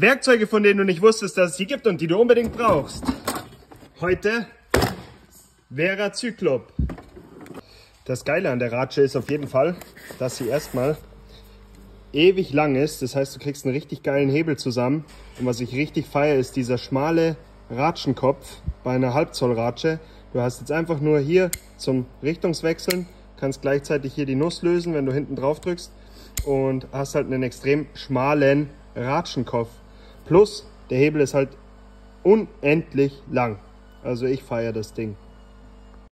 Werkzeuge, von denen du nicht wusstest, dass es sie gibt und die du unbedingt brauchst. Heute Vera Zyklop. Das Geile an der Ratsche ist auf jeden Fall, dass sie erstmal ewig lang ist. Das heißt, du kriegst einen richtig geilen Hebel zusammen. Und was ich richtig feiere, ist dieser schmale Ratschenkopf bei einer Halbzoll-Ratsche. Du hast jetzt einfach nur hier zum Richtungswechseln, kannst gleichzeitig hier die Nuss lösen, wenn du hinten drauf drückst und hast halt einen extrem schmalen Ratschenkopf. Plus, der Hebel ist halt unendlich lang. Also ich feiere das Ding.